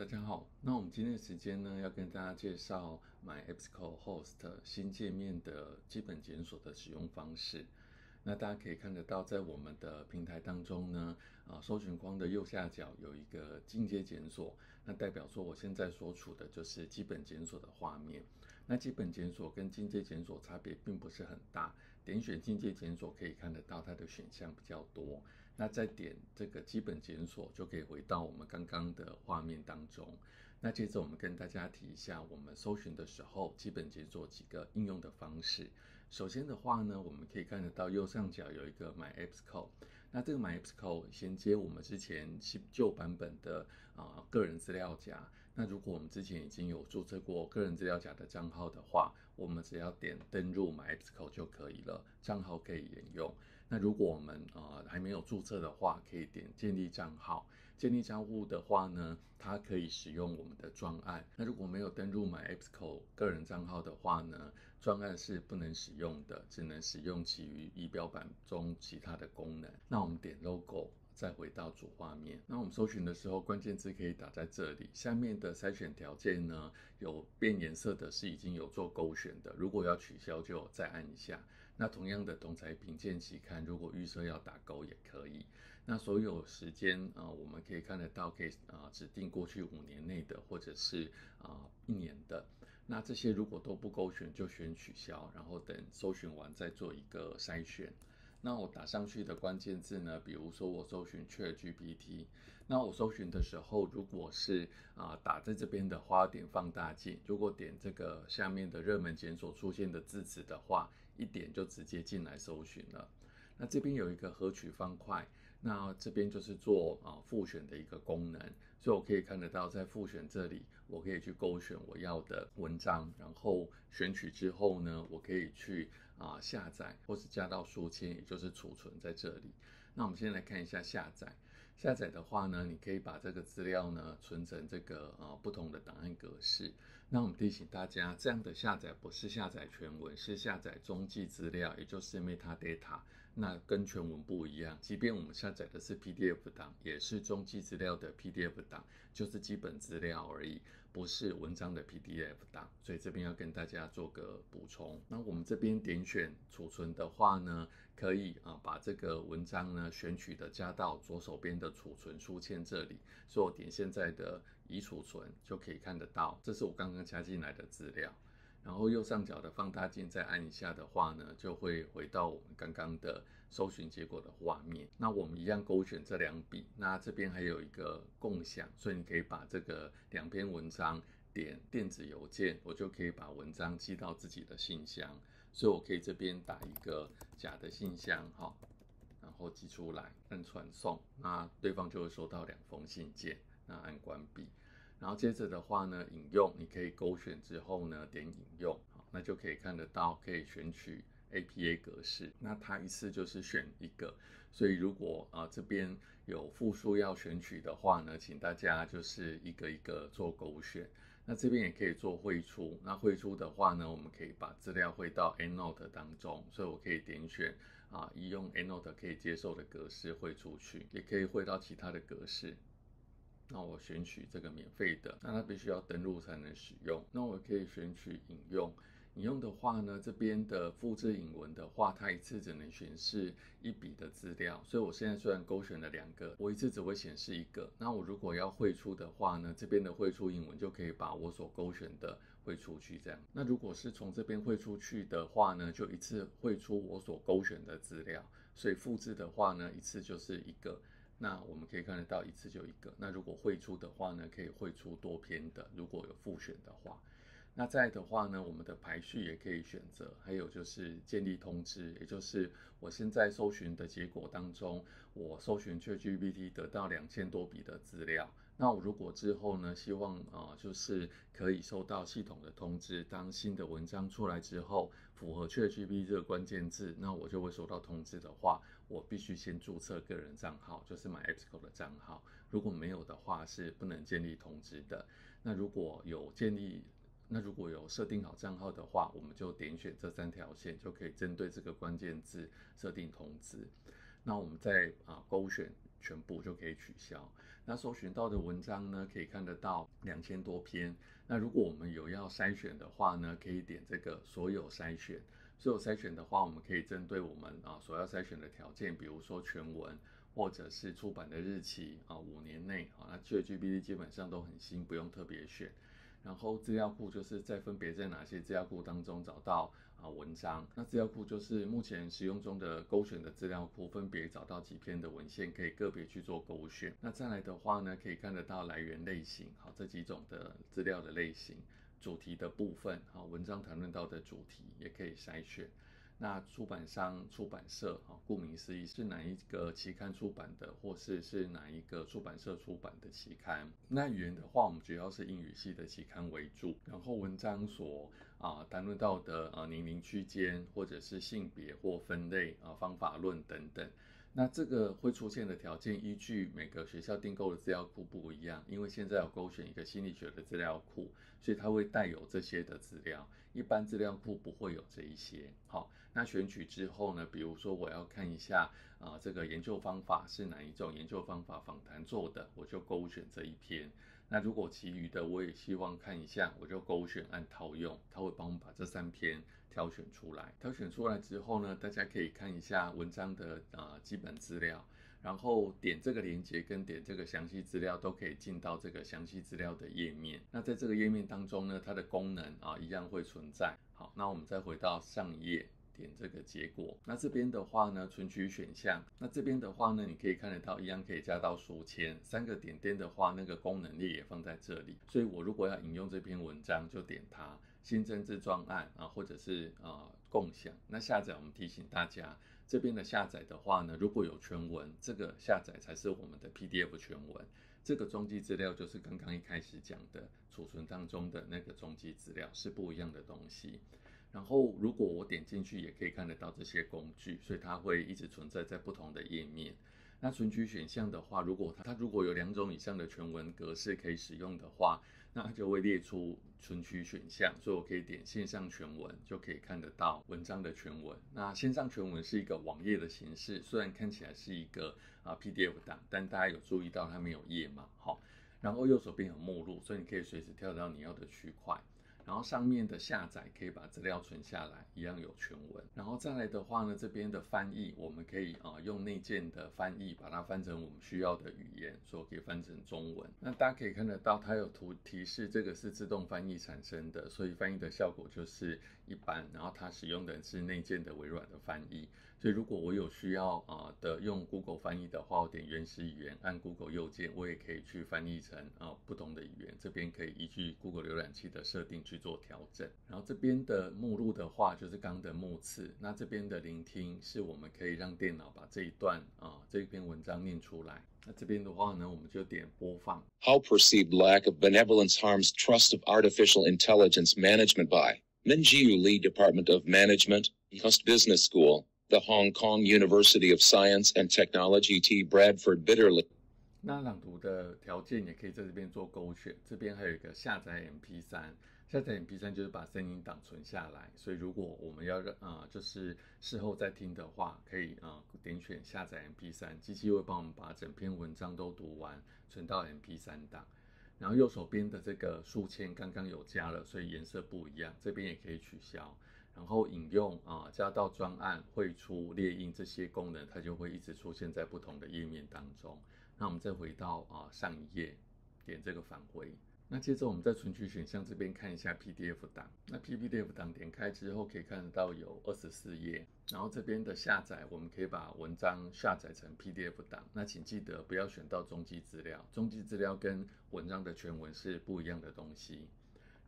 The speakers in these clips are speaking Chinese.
大家好，那我们今天的时间呢，要跟大家介绍 My EBSCO Host 新界面的基本检索的使用方式。那大家可以看得到，在我们的平台当中呢，啊，搜寻框的右下角有一个进阶检索，那代表说我现在所处的就是基本检索的画面。那基本检索跟进阶检索差别并不是很大，点选进阶检索可以看得到它的选项比较多。那再点这个基本检索，就可以回到我们刚刚的画面当中。那接着我们跟大家提一下，我们搜寻的时候，基本检索几个应用的方式。首先的话呢，我们可以看得到右上角有一个 My Apps Code。那这个 My Apps Code 衔接我们之前旧版本的啊个人资料夹。那如果我们之前已经有注册过个人资料夹的账号的话，我们只要点登录 My Apps Code 就可以了，账号可以沿用。那如果我们呃还没有注册的话，可以点建立账号。建立账户的话呢，它可以使用我们的专案。那如果没有登录 My Apps Code 个人账号的话呢，专案是不能使用的，只能使用其余仪表板中其他的功能。那我们点 Logo。再回到主画面，那我们搜寻的时候，关键字可以打在这里。下面的筛选条件呢，有变颜色的是已经有做勾选的，如果要取消就再按一下。那同样的同才评鉴期看，如果预设要打勾也可以。那所有时间啊，我们可以看得到，可以啊指定过去五年内的，或者是啊一年的。那这些如果都不勾选，就选取消，然后等搜寻完再做一个筛选。那我打上去的关键字呢？比如说我搜寻 ChatGPT，那我搜寻的时候，如果是啊打在这边的花点放大镜，如果点这个下面的热门检索出现的字词的话，一点就直接进来搜寻了。那这边有一个合取方块，那这边就是做啊复选的一个功能，所以我可以看得到在复选这里，我可以去勾选我要的文章，然后选取之后呢，我可以去啊下载或是加到书签，也就是储存在这里。那我们先来看一下下载。下载的话呢，你可以把这个资料呢存成这个呃不同的档案格式。那我们提醒大家，这样的下载不是下载全文，是下载中继资料，也就是 metadata。那跟全文不一样，即便我们下载的是 PDF 档，也是中继资料的 PDF 档，就是基本资料而已，不是文章的 PDF 档。所以这边要跟大家做个补充。那我们这边点选储存的话呢，可以啊把这个文章呢选取的加到左手边的储存书签这里，所以我点现在的已储存就可以看得到，这是我刚刚加进来的资料。然后右上角的放大镜再按一下的话呢，就会回到我们刚刚的搜寻结果的画面。那我们一样勾选这两笔，那这边还有一个共享，所以你可以把这个两篇文章点电子邮件，我就可以把文章寄到自己的信箱。所以我可以这边打一个假的信箱哈，然后寄出来按传送，那对方就会收到两封信件，那按关闭。然后接着的话呢，引用你可以勾选之后呢，点引用，那就可以看得到，可以选取 APA 格式。那它一次就是选一个，所以如果啊这边有复数要选取的话呢，请大家就是一个一个做勾选。那这边也可以做汇出，那汇出的话呢，我们可以把资料汇到 EndNote 当中，所以我可以点选啊，以用 EndNote 可以接受的格式汇出去，也可以汇到其他的格式。那我选取这个免费的，那它必须要登录才能使用。那我可以选取引用，引用的话呢，这边的复制引文的话，它一次只能显示一笔的资料。所以我现在虽然勾选了两个，我一次只会显示一个。那我如果要汇出的话呢，这边的汇出引文就可以把我所勾选的汇出去，这样。那如果是从这边汇出去的话呢，就一次汇出我所勾选的资料。所以复制的话呢，一次就是一个。那我们可以看得到，一次就一个。那如果汇出的话呢，可以汇出多篇的。如果有复选的话，那再的话呢，我们的排序也可以选择。还有就是建立通知，也就是我现在搜寻的结果当中，我搜寻 QGPT 得到两千多笔的资料。那我如果之后呢，希望啊，就是可以收到系统的通知，当新的文章出来之后，符合 QGPT 这个关键字，那我就会收到通知的话，我必须先注册个人账号，就是买 EBSCO 的账号。如果没有的话，是不能建立通知的。那如果有建立，那如果有设定好账号的话，我们就点选这三条线，就可以针对这个关键字设定通知。那我们再啊勾选全部就可以取消。那搜寻到的文章呢，可以看得到两千多篇。那如果我们有要筛选的话呢，可以点这个所有筛选。所有筛选的话，我们可以针对我们啊所要筛选的条件，比如说全文或者是出版的日期啊，五年内啊，那 ChatGPT 基本上都很新，不用特别选。然后资料库就是在分别在哪些资料库当中找到啊文章，那资料库就是目前使用中的勾选的资料库，分别找到几篇的文献，可以个别去做勾选。那再来的话呢，可以看得到来源类型，好这几种的资料的类型，主题的部分，哈文章谈论到的主题也可以筛选。那出版商、出版社，哈，顾名思义是哪一个期刊出版的，或是是哪一个出版社出版的期刊。那语言的话，我们主要是英语系的期刊为主。然后文章所啊谈论到的呃年龄区间，或者是性别或分类啊方法论等等。那这个会出现的条件，依据每个学校订购的资料库不一样。因为现在有勾选一个心理学的资料库，所以它会带有这些的资料。一般资料库不会有这一些。好，那选取之后呢，比如说我要看一下啊，这个研究方法是哪一种研究方法访谈做的，我就勾选这一篇。那如果其余的我也希望看一下，我就勾选按套用，它会帮我们把这三篇挑选出来。挑选出来之后呢，大家可以看一下文章的啊基本资料，然后点这个链接跟点这个详细资料都可以进到这个详细资料的页面。那在这个页面当中呢，它的功能啊一样会存在。好，那我们再回到上一页。点这个结果，那这边的话呢，存取选项，那这边的话呢，你可以看得到，一样可以加到书签，三个点点的话，那个功能列也放在这里，所以我如果要引用这篇文章，就点它，新增至专案啊，或者是啊共享。那下载，我们提醒大家，这边的下载的话呢，如果有全文，这个下载才是我们的 PDF 全文，这个中继资料就是刚刚一开始讲的储存当中的那个中继资料，是不一样的东西。然后，如果我点进去，也可以看得到这些工具，所以它会一直存在在不同的页面。那存取选项的话，如果它它如果有两种以上的全文格式可以使用的话，那它就会列出存取选项。所以我可以点线上全文，就可以看得到文章的全文。那线上全文是一个网页的形式，虽然看起来是一个啊 PDF 档，但大家有注意到它没有页码，好。然后右手边有目录，所以你可以随时跳到你要的区块。然后上面的下载可以把资料存下来，一样有全文。然后再来的话呢，这边的翻译我们可以啊用内建的翻译把它翻成我们需要的语言，所以可以翻成中文。那大家可以看得到，它有图提示，这个是自动翻译产生的，所以翻译的效果就是一般。然后它使用的是内建的微软的翻译，所以如果我有需要啊的用 Google 翻译的话，我点原始语言按 Google 右键，我也可以去翻译成啊不同的语言。这边可以依据 Google 浏览器的设定。去做调整，然后这边的目录的话就是刚的目次，那这边的聆听是我们可以让电脑把这一段啊这一篇文章念出来。那这边的话呢，我们就点播放。How perceived lack of benevolence harms trust of artificial intelligence management by Minjiu Lee Department of Management, Coast Business School, the Hong Kong University of Science and Technology T. Bradford Bitterly. 那朗读的条件也可以在这边做勾选，这边还有一个下载 MP3。下载 MP3 就是把声音档存下来，所以如果我们要让啊，就是事后再听的话，可以啊点选下载 MP3，机器会帮我们把整篇文章都读完，存到 MP3 档。然后右手边的这个书签刚刚有加了，所以颜色不一样，这边也可以取消。然后引用啊，加到专案、绘出、列印这些功能，它就会一直出现在不同的页面当中。那我们再回到啊上一页，点这个返回。那接着我们在存取选项这边看一下 PDF 档。那 PDF 档点开之后可以看得到有二十四页。然后这边的下载，我们可以把文章下载成 PDF 档。那请记得不要选到中继资料，中继资料跟文章的全文是不一样的东西。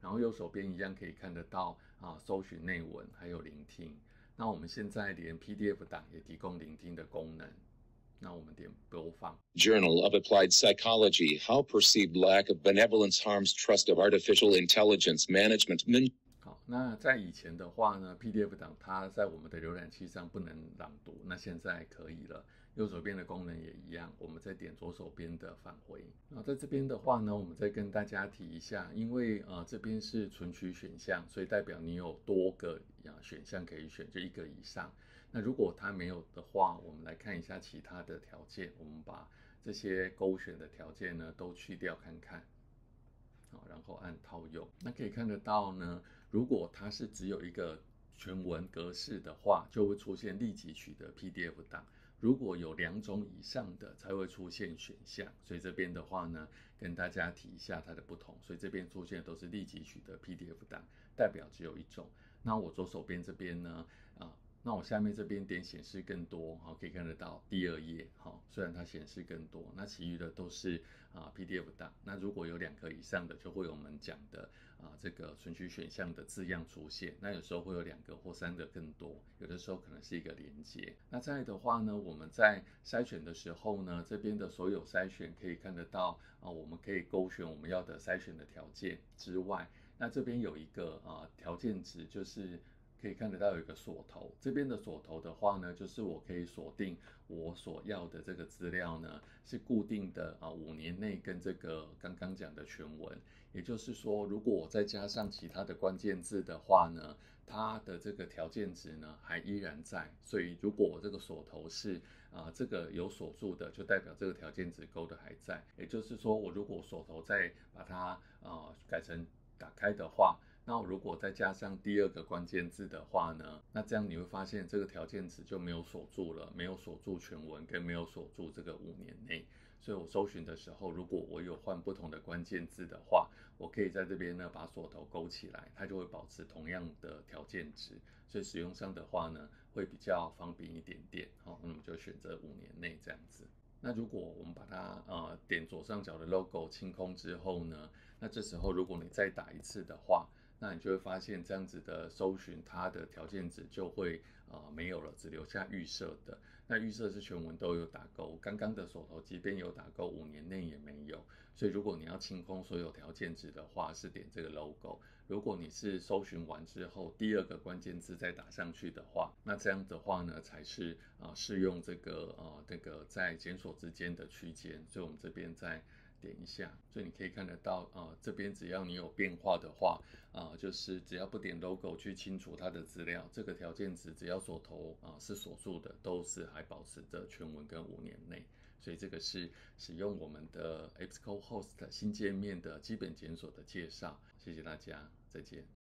然后右手边一样可以看得到啊，搜寻内文还有聆听。那我们现在连 PDF 档也提供聆听的功能。那我们点播放。Journal of Applied Psychology: How Perceived Lack of Benevolence Harms Trust of Artificial Intelligence Management。好，那在以前的话呢，PDF 档它在我们的浏览器上不能朗读，那现在可以了。右手边的功能也一样，我们再点左手边的返回。那在这边的话呢，我们再跟大家提一下，因为呃这边是存取选项，所以代表你有多个呀选项可以选，就一个以上。那如果它没有的话，我们来看一下其他的条件。我们把这些勾选的条件呢都去掉看看，好，然后按套用。那可以看得到呢，如果它是只有一个全文格式的话，就会出现立即取得 PDF 档。如果有两种以上的，才会出现选项。所以这边的话呢，跟大家提一下它的不同。所以这边出现都是立即取得 PDF 档，代表只有一种。那我左手边这边呢，啊。那我下面这边点显示更多，好，可以看得到第二页，好，虽然它显示更多，那其余的都是啊 PDF 档。那如果有两个以上的，就会有我们讲的啊这个存取选项的字样出现。那有时候会有两个或三个更多，有的时候可能是一个连接。那再的话呢，我们在筛选的时候呢，这边的所有筛选可以看得到啊，我们可以勾选我们要的筛选的条件之外，那这边有一个啊条件值就是。可以看得到有一个锁头，这边的锁头的话呢，就是我可以锁定我所要的这个资料呢是固定的啊，五年内跟这个刚刚讲的全文，也就是说，如果我再加上其他的关键字的话呢，它的这个条件值呢还依然在，所以如果我这个锁头是啊这个有锁住的，就代表这个条件值勾的还在，也就是说，我如果锁头再把它啊改成打开的话。那如果再加上第二个关键字的话呢？那这样你会发现这个条件值就没有锁住了，没有锁住全文，跟没有锁住这个五年内。所以我搜寻的时候，如果我有换不同的关键字的话，我可以在这边呢把锁头勾起来，它就会保持同样的条件值。所以使用上的话呢，会比较方便一点点。好，那么就选择五年内这样子。那如果我们把它呃点左上角的 logo 清空之后呢，那这时候如果你再打一次的话，那你就会发现这样子的搜寻，它的条件值就会啊没有了，只留下预设的。那预设是全文都有打勾，刚刚的手头即便有打勾，五年内也没有。所以如果你要清空所有条件值的话，是点这个 logo。如果你是搜寻完之后，第二个关键字再打上去的话，那这样的话呢，才是啊适用这个呃那个在检索之间的区间。所以我们这边在。点一下，所以你可以看得到啊，这边只要你有变化的话啊，就是只要不点 logo 去清除它的资料，这个条件值只要锁头啊是锁住的，都是还保持着全文跟五年内。所以这个是使用我们的 EBSCO Host 新界面的基本检索的介绍。谢谢大家，再见。